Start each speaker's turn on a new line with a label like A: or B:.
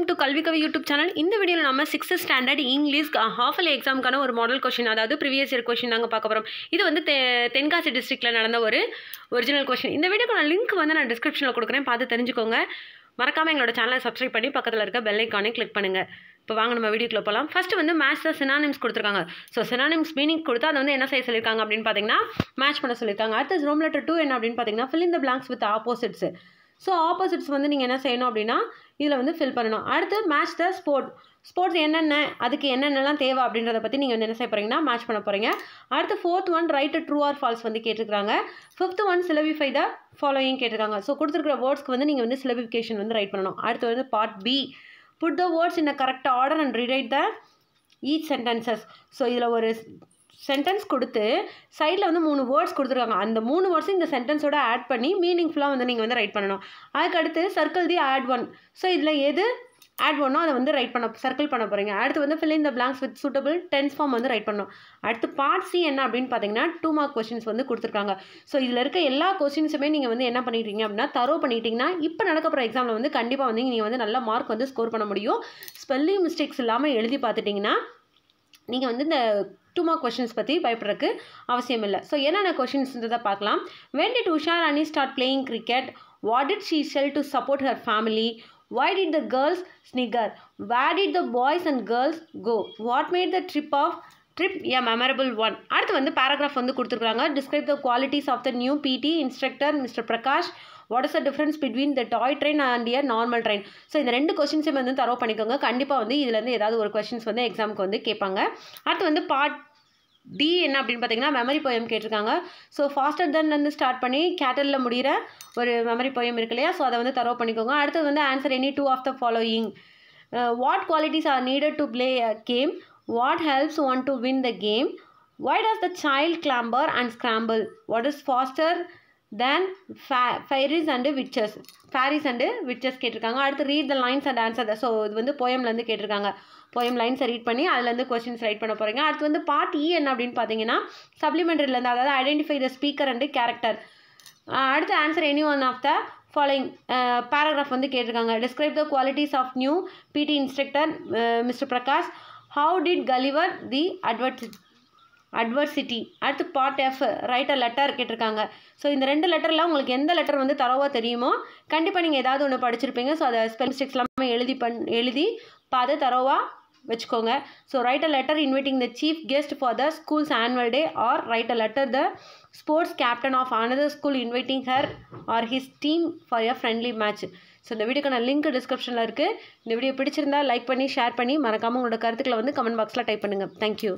A: Welcome to கல்வி கவி YouTube channel இந்த வீடியோவில் நம்ம sixth standard English half year எக்ஸாமுக்கான ஒரு மாடல் கொஷின் அதாவது ப்ரீவியஸ் இயர் கொஷின் நாங்கள் பார்க்க போகிறோம் இது வந்து தெ தென்காசி டிஸ்ட்ரிக்ட்டில் நடந்த ஒரு ஒரிஜினல் கொஷின் இந்த வீடியோக்கான லிங்க் வந்து நான் டிஸ்கிரிப்ஷனில் கொடுக்குறேன். பார்த்து தெரிஞ்சுக்கோங்க. மறக்காமல் எங்களோட சேனலை சப்ஸ்கிரைப் பண்ணி பக்கத்தில் இருக்க பெல் ஐக்கானே கிளிக் பண்ணுங்கள் இப்போ வாங்க நம்ம வீடியோக்குள்ள போகலாம் ஃபஸ்ட்டு வந்து மேட்ச் தான் சினானிம்ஸ் கொடுத்துருக்காங்க. ஸோ சினானிம்ஸ் மீனிங் கொடுத்து அதை வந்து என்ன செய்ய சொல்லியிருக்காங்க அப்படின்னு பார்த்தீங்கன்னா மேட்ச் பண்ண சொல்லியிருக்காங்க. அடுத்து ரோம் லெட்டர் டூ என்ன அப்படின்னு பார்த்தீங்கன்னா ஃபில் இந்த blanks with opposites so opposites வந்து நீங்கள் என்ன செய்யணும் அப்படின்னா இதில் வந்து ஃபில் பண்ணணும். அடுத்து மேட்ச் த ஸ்போர்ட் ஸ்போர்ட்ஸ் என்னென்ன அதுக்கு என்னென்னலாம் தேவை அப்படின்றத பற்றி நீங்கள் வந்து என்ன செய்ய போகிறீங்கன்னா மேட்ச் பண்ண போகிறீங்க அடுத்து fourth one right true or false வந்து கேட்டிருக்காங்க fifth one syllabify the following கேட்டிருக்காங்க. ஸோ கொடுத்துருக்கிற வேர்ட்ஸ்க்கு வந்து நீங்கள் வந்து சிலபிஃபிகேஷன் வந்து ரைட் பண்ணணும். அடுத்து வந்து part B put the words in a correct order and rewrite the each sentences so இதில் ஒரு சென்டென்ஸ் கொடுத்து சைடில் வந்து மூணு வேர்ட்ஸ் கொடுத்துருக்காங்க. அந்த மூணு வேர்ட்ஸும் இந்த சென்டென்ஸோட ஆட் பண்ணி மீனிங்ஃபுல்லாக வந்து நீங்கள் வந்து ரைட் பண்ணணும். அதுக்கடுத்து circle the odd one so இதில் எது ஆட் பண்ணோ அதை வந்து ரைட் பண்ண சர்க்கிள் பண்ண போகிறீங்க அடுத்து வந்து ஃபில் இந்த blanks with suitable tense form வந்து ரைட் பண்ணணும். அடுத்து பார்ட் சி என்ன அப்படின்னு பார்த்தீங்கன்னா டூ மார்க் கொஸ்டின்ஸ் வந்து கொடுத்துருக்காங்க. ஸோ இதில் இருக்க எல்லா கொஸ்டின்ஸுமே நீங்கள் வந்து என்ன பண்ணிட்டீங்க அப்படின்னா தரோ பண்ணிட்டீங்கன்னா இப்போ நடக்க போகிற எக்ஸாமில் வந்து கண்டிப்பாக வந்து நீங்கள் வந்து நல்ல மார்க் வந்து ஸ்கோர் பண்ண முடியும். ஸ்பெல்லிங் மிஸ்டேக்ஸ் இல்லாமல் எழுதி பார்த்துட்டிங்கன்னா நீங்கள் வந்து இந்த டூ மார்க் கொஷின்ஸ் பற்றி பயப்படுறதுக்கு அவசியம் இல்லை ஸோ என்னென்ன கொஷின்ஸ்ன்றதை பார்க்கலாம். வென் டிட் உஷார் அனி start playing cricket what did she sell to support her family why did the girls snigger? Where did the boys and girls go? What made the trip of trip a memorable one அடுத்து வந்து paragraph வந்து கொடுத்துருக்காங்க describe the qualities of the new PT instructor mister Prakash what is the difference between the toy train and year normal train so இந்த ரெண்டு கொஷின்ஸும் வந்து தரவு பண்ணிக்கோங்க. கண்டிப்பாக வந்து இதுலேருந்து ஏதாவது ஒரு கொஸ்டின்ஸ் வந்து எக்ஸாமுக்கு வந்து கேட்பாங்க. அடுத்து வந்து பார்ட் டி என்ன அப்படின்னு பார்த்தீங்கன்னா மெமரி போயம் கேட்டிருக்காங்க. ஸோ ஃபாஸ்டர் தென் வந்து ஸ்டார்ட் பண்ணி கேட்டலில் முடிகிற ஒரு மெமரி போயம் இருக்கு இல்லையா? ஸோ அதை வந்து தரவு பண்ணிக்கோங்க. அடுத்தது வந்து answer any two of the following what qualities are needed to play a game what helps one to win the game why does the child clamber and scramble? What is faster than fa- fairies and witches? Fairies and witches கேட்டிருக்காங்க. அடுத்து read the lines and answer so இது வந்து போயம்லேருந்து கேட்டிருக்காங்க. Poem லைன்ஸை read பண்ணி அதுலேருந்து questions right பண்ண போகிறீங்க அடுத்து வந்து பார்ட் இ e என்ன அப்படின்னு பார்த்தீங்கன்னா சப்ளிமெண்ட்ரிலேருந்து அதாவது identify the speaker and character அடுத்து answer any one of the following paragraph வந்து கேட்டிருக்காங்க. Describe the qualities of new PT instructor mister Prakash how did Gulliver the advert adversity அடுத்து part F write a letter கேட்டிருக்காங்க. So இந்த ரெண்டு லெட்டரில் உங்களுக்கு எந்த லெட்டர் வந்து தரவாக தெரியுமோ கண்டிப்பாக நீங்கள் ஏதாவது ஒன்று படிச்சிருப்பீங்க. ஸோ அதை ஸ்பெல் மிஸ்டேக்ஸ் எல்லாமே எழுதி பண் எழுதி பார்த்து தரவாக வச்சுக்கோங்க. So write a letter inviting the chief guest for the school's annual day or write a letter the sports captain of another school inviting her or his team for a friendly match. So இந்த வீடியோக்கான link டிஸ்கிரிப்ஷனில் இருக்குது இந்த video பிடிச்சிருந்தா like பண்ணி share பண்ணி மறக்காமல் உங்களோட கருத்துக்களை வந்து கமெண்ட் பாக்ஸில் டைப் பண்ணுங்கள் தேங்க்யூ